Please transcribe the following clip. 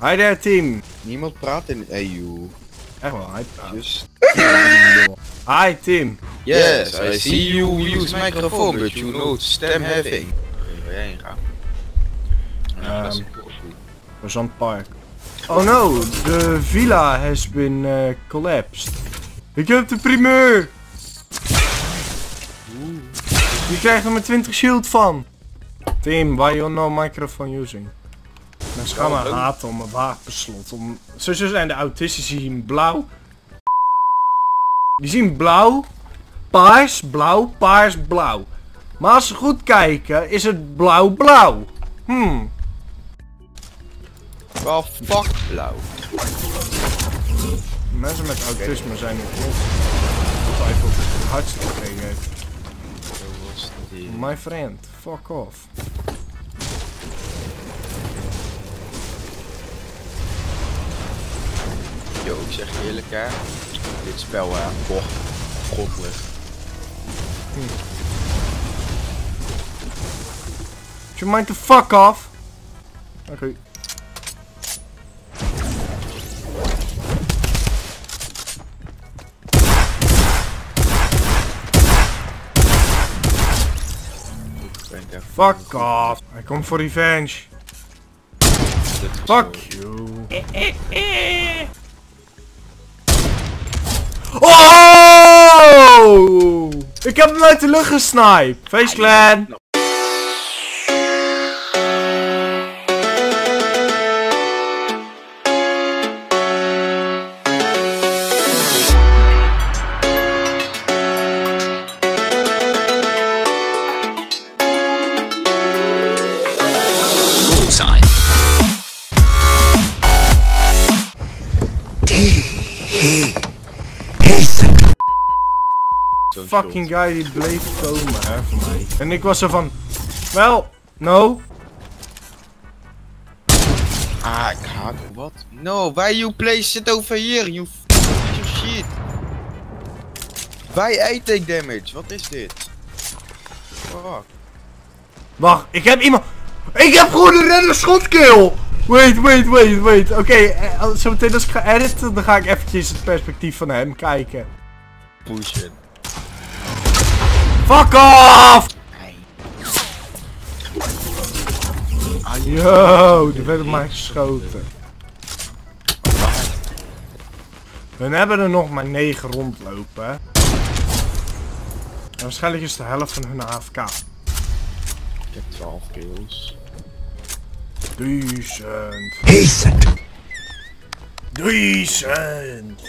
Hi there team. Niemand praat in EU. Echt wel, hij praat. Just. Hi team. Yes, I see you use microphone, but you know stem having. Waar jij heen gaan? Verzand Park. Oh no, the villa has been uh, collapsed. Ik heb de primeur. Je krijgt er maar 20 shield van. Team, why you no microphone using? Mensen gaan me haten om een wapenslot. Om... Zo zo zijn de autisten, die zien blauw. Die zien blauw, paars, blauw, paars, blauw. Maar als ze goed kijken, is het blauw-blauw. Hmm. Wel fuck blauw. Mensen met autisme zijn niet klopt. Dat hij voor het hartstikke heeft. My friend, fuck off. Ik zeg je eerlijk hè. Dit spel hè, boch, goddelijk. You mind to fuck off? Oké. Even- Fuck off. Hij komt voor revenge. Fuck you. Oh! Ik heb hem uit de lucht gesniped. Face clan. Fucking guy die bleef komen hè, voor mij. En ik was zo van... Wel, no. Ah, ik haat wat? No, why you place it over here? You f***ing shit. Why I take damage? Wat is dit? Fuck. Wacht, ik heb iemand... Ik heb gewoon een random schotkill! Wait, wait, wait, wait. Oké, eh, als- zometeen als ik ga editen, dan ga ik eventjes het perspectief van hem kijken. Push it. Fuck off! Yo, er werd op mij geschoten. We hebben er nog maar 9 rondlopen. En waarschijnlijk is de helft van hun AFK. Ik heb 12 kills. Duizend. Duizend.